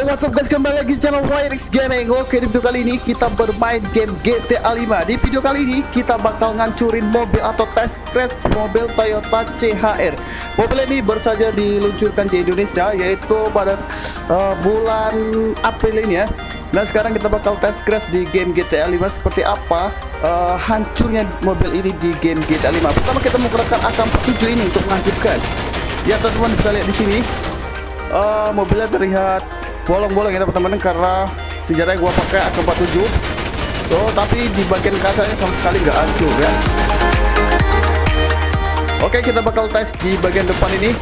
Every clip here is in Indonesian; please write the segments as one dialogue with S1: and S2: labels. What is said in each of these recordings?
S1: what's up guys? Kembali lagi di channel YRX Gaming. Oke di video kali ini kita bermain game GTA 5 Di video kali ini kita bakal ngancurin mobil atau test crash mobil Toyota CHR Mobil ini baru saja diluncurkan di Indonesia yaitu pada uh, bulan April ini ya. Nah sekarang kita bakal test crash di game GTA 5 seperti apa uh, hancurnya mobil ini di game GTA 5 Pertama kita menggunakan AK-47 ini untuk menghancurkan Ya teman-teman bisa lihat di sini uh, mobilnya terlihat bolong-bolong ya teman-teman karena senjata gua pakai AK47 oh tapi di bagian kacanya sama sekali nggak hancur ya. Oke kita bakal tes di bagian depan ini.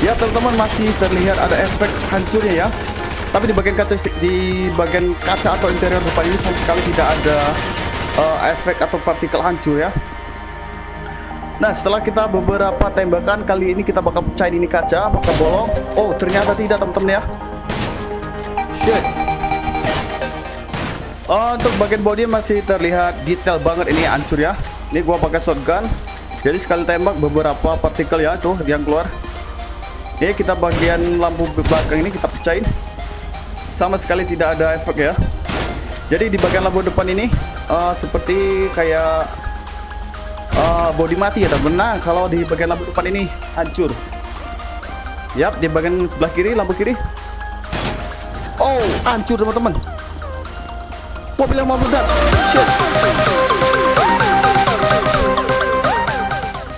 S1: Ya teman-teman masih terlihat ada efek hancurnya ya. Tapi di bagian kaca di bagian kaca atau interior depan ini sama sekali tidak ada uh, efek atau partikel hancur ya. Nah setelah kita beberapa tembakan kali ini kita bakal pecahin ini kaca apakah bolong. Oh ternyata tidak teman-teman ya Oh untuk bagian body masih terlihat detail banget ini hancur ya. Ini gua pakai shotgun. Jadi sekali tembak beberapa partikel ya tuh yang keluar. Ini kita bagian lampu belakang ini kita pecahin. Sama sekali tidak ada efek ya. Jadi di bagian lampu depan ini uh, Seperti kayak uh, body mati ya nah kalau di bagian lampu depan ini hancur. Yap di bagian sebelah kiri lampu kiri oh hancur teman-teman. Mobil yang mau meledak shit.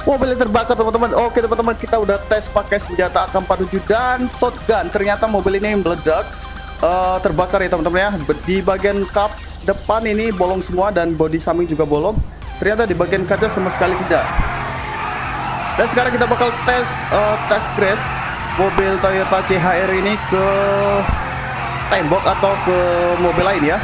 S1: Mobil yang terbakar teman-teman. Oke teman-teman kita udah tes pakai senjata AK47 dan shotgun. Ternyata mobil ini meledak uh, terbakar ya teman-teman ya. Di bagian kap depan ini bolong semua dan body samping juga bolong. Ternyata di bagian kaca sama sekali tidak. Dan sekarang kita bakal tes uh, tes crash mobil Toyota CHR ini ke tembok atau ke mobil lain ya?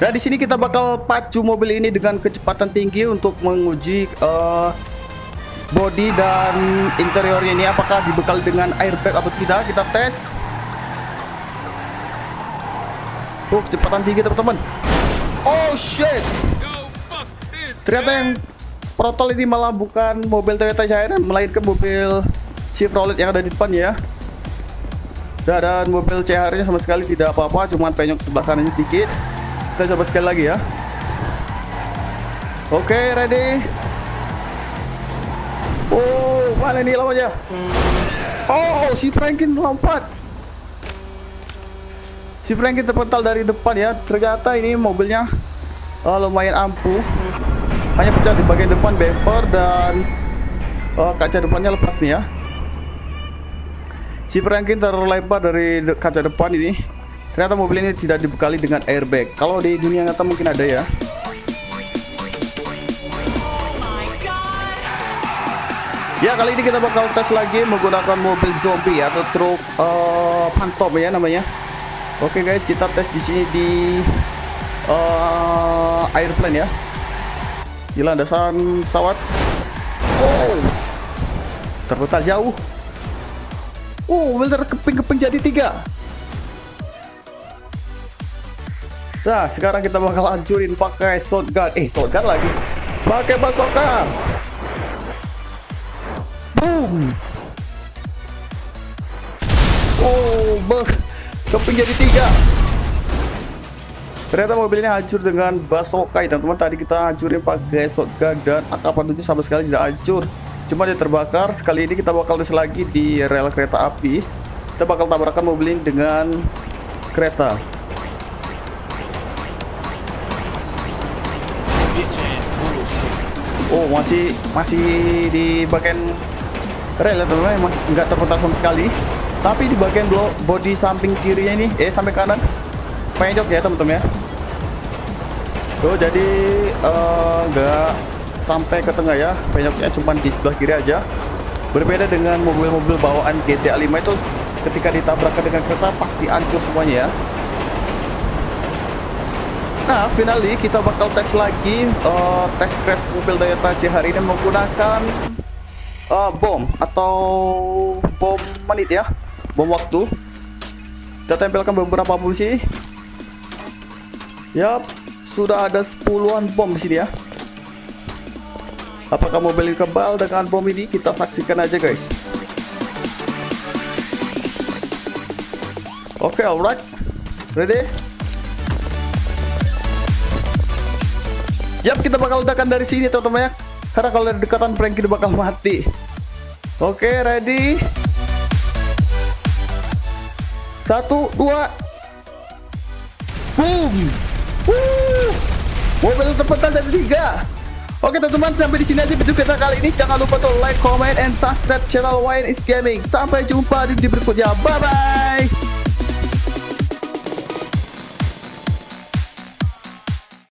S1: Nah di sini kita bakal pacu mobil ini dengan kecepatan tinggi untuk menguji uh, body dan interiornya ini. Apakah dibekali dengan airbag atau tidak? Kita tes. Tuh kecepatan tinggi teman-teman. Oh shit. Ternyata yang protol ini malah bukan mobil Toyota Cayenne melainkan mobil Chevrolet yang ada di depan ya dan mobil CHR nya sama sekali tidak apa-apa cuman penyok sebelah kanannya dikit kita coba sekali lagi ya oke okay, ready Oh, mana nih lawannya? Oh, si Franklin lompat. Si Franklin terpental dari depan ya. Ternyata ini mobilnya oh, lumayan ampuh. Hanya pecah di bagian depan bumper dan oh, kaca depannya lepas nih ya. Si Franklin terlempar dari de kaca depan ini. Ternyata mobil ini tidak dibekali dengan airbag. Kalau di dunia nyata mungkin ada ya. Ya kali ini kita bakal tes lagi menggunakan mobil zombie atau truk uh, ya namanya. Oke guys kita tes di sini di uh, airplane ya. Di landasan pesawat. Oh, terletak jauh. Oh mobil terkeping-keping jadi tiga. Nah sekarang kita bakal hancurin pakai shotgun. Eh shotgun lagi. Pakai bazooka. Boom. Oh, keping jadi tiga. Ternyata mobil ini hancur dengan basokai teman-teman. Tadi kita hancurin pakai shotgun dan AK-47 sama sekali tidak hancur. Cuma dia terbakar. Sekali ini kita bakal tes lagi di rel kereta api. Kita bakal tabrakan mobil ini dengan kereta. Oh, masih masih di bagian rel ya teman-teman masih nggak terputar sama sekali tapi di bagian body samping kirinya ini eh sampai kanan penyok ya teman-teman ya tuh jadi nggak uh, sampai ke tengah ya. Penyoknya cuma di sebelah kiri aja. Berbeda dengan mobil-mobil bawaan GTA 5 itu ketika ditabrakkan dengan kereta pasti hancur semuanya ya. Nah, finally kita bakal tes lagi uh, tes crash mobil Toyota CHR ini menggunakan uh, bom atau bom menit ya. Bom waktu. Kita tempelkan beberapa sini yap sudah ada sepuluhan bom di sini ya Apakah mobil ini kebal dengan bom ini? Kita saksikan aja guys. Oke, okay, alright. Ready? Yap, kita bakal ledakan dari sini teman-teman ya. Karena kalau dari dekatan Frankie bakal mati. Oke, okay, ready? Satu, dua. Boom. Woo. Mobil terpental dari tiga. Oke teman-teman sampai di sini aja video kita kali ini jangan lupa tuh like, comment, and subscribe channel Wine is Gaming. Sampai jumpa di video berikutnya. Bye bye.